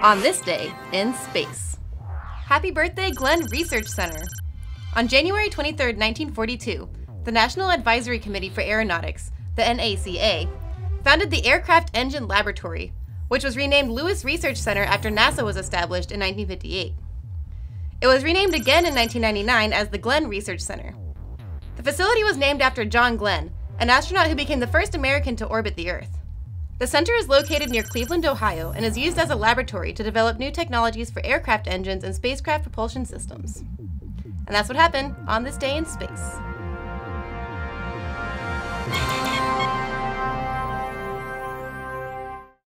On this day in space. Happy birthday, Glenn Research Center. On January 23, 1942, the National Advisory Committee for Aeronautics, the NACA, founded the Aircraft Engine Laboratory, which was renamed Lewis Research Center after NASA was established in 1958. It was renamed again in 1999 as the Glenn Research Center. The facility was named after John Glenn, an astronaut who became the first American to orbit the Earth. The center is located near Cleveland, Ohio, and is used as a laboratory to develop new technologies for aircraft engines and spacecraft propulsion systems. And that's what happened on this day in space.